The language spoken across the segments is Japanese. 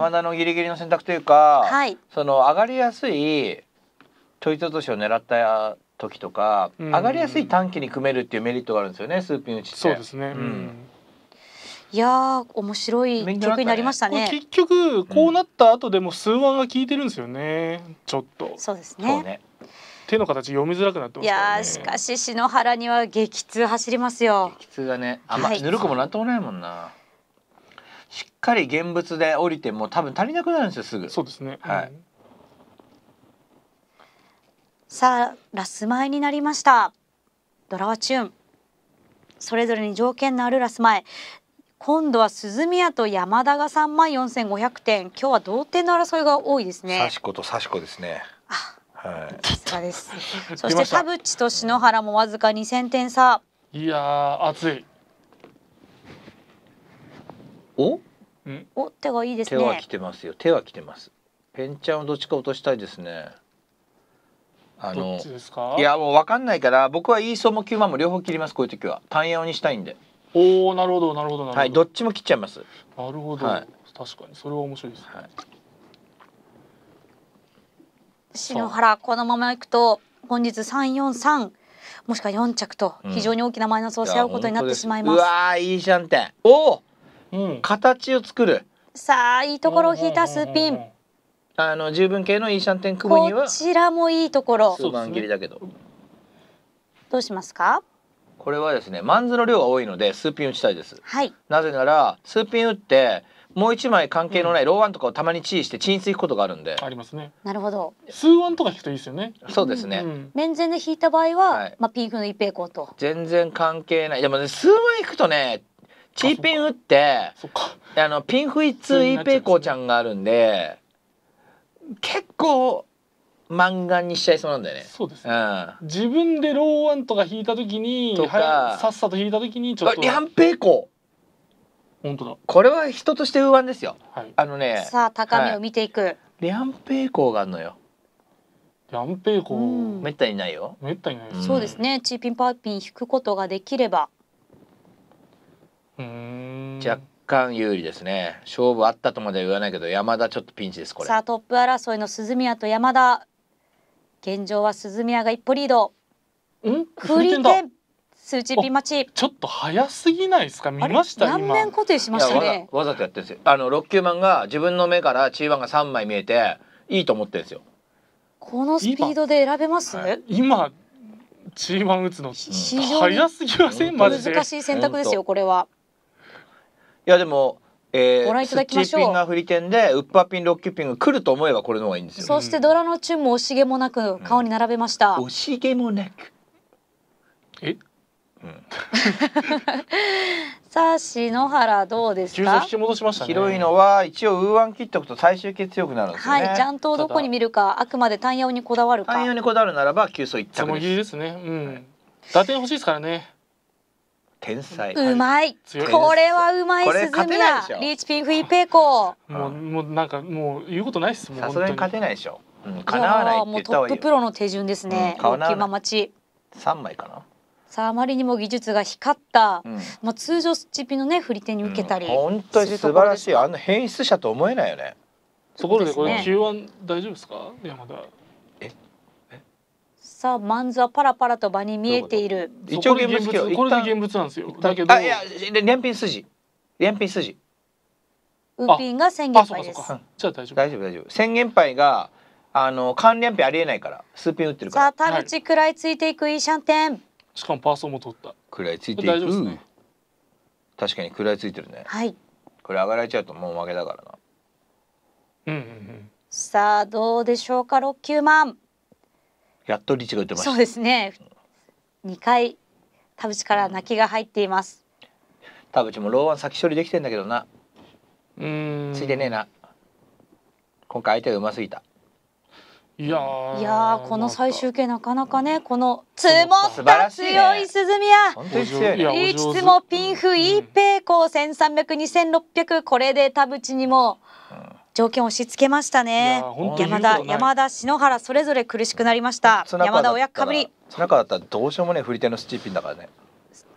山田のギリギリの選択というか、はい。その上がりやすいトイト落としを狙った時とか、うん。上がりやすい短期に組めるっていうメリットがあるんですよねスーピン打ちって。そうですね。うん。いやー面白い勉強になったね。曲になりましたこれね結局こうなった後でも数腕が効いてるんですよね。ちょっと。そうですね。ね。手の形読みづらくなってまいすからね。やーしかし篠原には激痛走りますよ。激痛がね。あんま、はい。ぬるくもなんともないもんなしっかり現物で降りても多分足りなくなるんですよすぐ。そうですね。はい。うん。さあラス前になりました。ドラワチューン。それぞれに条件のあるラス前。今度は鈴宮と山田が3万4500点。今日は同点の争いが多いですね。刺し子と刺し子ですね。あはい。さすがです。そして田淵と篠原もわずか2000点差。いやー熱い。お？うん。お手がいいですね。手は来てますよ。手は来てます。ペンちゃんをどっちか落としたいですね。あのどっちですか？い。やもう分かんないから僕はイーソーも9万も両方切りますこういう時は。単ヤオにしたいんで。おおなるほどなるほどなるほど。はいどっちも切っちゃいます。なるほど、はい。確かにそれは面白いですね、はい。篠原このままいくと本日343もしくは4着とうん。非常に大きなマイナスを背負うことになってしまいます、うわーいいじゃんって。おおうん形を作る。さあいいところを引いたスーピン。あの十分系のいいシャンテン組むには？こちらもいいところ。数万切りだけどどうしますか？これはですねマンズの量が多いのでスーピン打ちたいです。はい。なぜならスーピン打ってもう一枚関係のないローワンとかをたまにチーしてチンスいくことがあるんで、ありますね。なるほど。数腕とか引くといいですよね。そうですね、うん。面前で引いた場合は、はい。まあピンクの一平行と。全然関係ない。でもね数万いくとねチーピン打ってそっか。あのピンフイッツイーペイコーちゃんがあるんで結構漫画にしちゃいそうなんだよね。そうですね。うん。自分でローワンとか引いた時にさっさと引いた時にちょっとあリャンペイコー。本当だ。これは人としてウーワンですよ。はい。あのねさあ高めを見ていく、リャンペイコーがあるのよ。リャンペイコうん。めったにないよ。めったにないうんそうですね。チーピンパーピン引くことができれば若干有利ですね。勝負あったとまでは言わないけど山田ちょっとピンチですこれ。さあトップ争いの鈴宮と山田。現状は鈴宮が一歩リード。うん？振り振りだ。点数値ピン待ち。ちょっと早すぎないですか？見ました何今面固定しましたね。わざとやってるんですよ。あの6球マンが自分の目からチーワンが3枚見えていいと思ってるんですよ。このスピードで選べます、はい。今 G1 打つの早すぎません？マジで。難しい選択ですよこれはいやでもえー、ご覧いただきましょう。スッチーピンが振り点でウッパーピンロッキュピンが来ると思えばこれの方がいいんですよ。そしてドラのチュンも惜しげもなく顔に並べました、惜しげもなく。え？うん。さあ篠原どうですか？急速引き戻しましたね。広いのは一応ウーワン切っておくと最終形強くなるんですよね。はいジャントをどこに見るかあくまで単ヤにこだわるか。単用にこだわるならば急走一択でぎりです。すね。うん。打点欲しいですからね天才。うまい。これはうまい鈴宮。リーチピンフィーペイコもうもうなんかもう言うことないっすもうさすがに勝てないでしょ、うん、叶わないってもう言った方がいい。よトッププロの手順ですね。大きいままち三枚かな。さああまりにも技術が光った、うん。まあ、通常スチピのね振り手に受けたり、うん。本当に素晴らしい。あんな変質者と思えないよね。ところでこれそうですね。Q1 大丈夫ですか？山田さあマンズはパラパラと場に見えている。一応現物これで現物なんですよ。だけど。あいや連品筋。連品筋。ウーピンが宣言杯です。じゃあ大丈夫。大丈夫大丈夫。宣言杯があの関連品ありえないから数ピン打ってるかさあら田淵食らいついていくイーシャンテンしかもパーソンも取った。食らいついてい大丈夫ですね。く確かに食らいついてるね。はい。これ上がられちゃうともう負けだからな。うんうんうん。さあどうでしょうか？6球万やっとリーチが打ってましそうたですね。2回田淵から泣きが入っています。田淵もローワン先処理できてんだけどな。うーん。ついてねえな。今回相手がうますぎた。いやーいやーこの最終形なかなかねこの積もった強い鈴宮。本当に強いいやねリーチツもピンフイーペイコー13002600これで田淵にも条件を押し付けましたいね山田山田篠原それぞれ苦しくなりました山田親からぶり綱川だったらどうしようもねえ振り手のスチーピンだからね。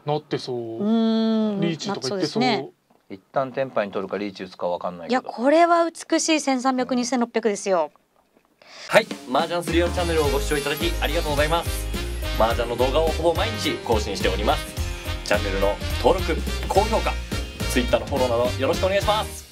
なってそう。うーんリーチとか言ってそう。ね一旦テンパイに取るかリーチ打つかわかんないいけど。やこれは美しい1300、2600ですよ。はい。麻雀するよチャンネルをご視聴いただきありがとうございます。麻雀の動画をほぼ毎日更新しております。チャンネルの登録高評価 Twitter のフォローなどよろしくお願いします